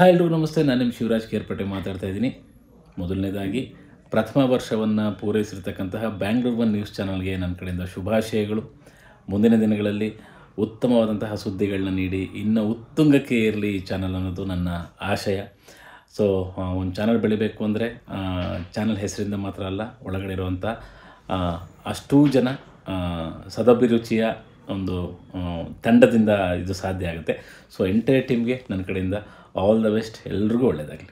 Hi ಎಲ್ರಿಗೂ ನಮಸ್ತೆ. ನಾನು ನಿಮ್ಮ ಶಿವರಾಜ್ ಕೇರ್ಪಟ್ಟೆ ಮಾತಾಡ್ತಾ ಇದ್ದೀನಿ. ಮೊದಲನೇದಾಗಿ, ಪ್ರಥಮ ವರ್ಷವನ್ನು ಪೂರೈಸಿರ್ತಕ್ಕಂತಹ ಬ್ಯಾಂಗ್ಳೂರ್ ಒನ್ ನ್ಯೂಸ್ ಚಾನಲ್ಗೆ ನನ್ನ ಕಡೆಯಿಂದ ಶುಭಾಶಯಗಳು. ಮುಂದಿನ ದಿನಗಳಲ್ಲಿ ಉತ್ತಮವಾದಂತಹ ಸುದ್ದಿಗಳನ್ನ ನೀಡಿ, ಇನ್ನೂ ಉತ್ತುಂಗಕ್ಕೆ ಇರಲಿ ಈ ಚಾನಲ್ ಅನ್ನೋದು ನನ್ನ ಆಶಯ. ಸೊ ಒಂದು ಚಾನಲ್ ಬೆಳಿಬೇಕು ಅಂದರೆ ಚಾನಲ್ ಹೆಸರಿಂದ ಮಾತ್ರ ಅಲ್ಲ, ಒಳಗಡೆ ಇರುವಂಥ ಅಷ್ಟೂ ಜನ ಸದಭಿರುಚಿಯ ಒಂದು ತಂಡದಿಂದ ಇದು ಸಾಧ್ಯ ಆಗುತ್ತೆ. ಸೊ ಎಂಟೈರ್ ಟೀಮ್ಗೆ ನನ್ನ ಕಡೆಯಿಂದ ಆಲ್ ದ ಬೆಸ್ಟ್ ಎಲ್ರಿಗೂ ಒಳ್ಳೆಯದಾಗಲಿ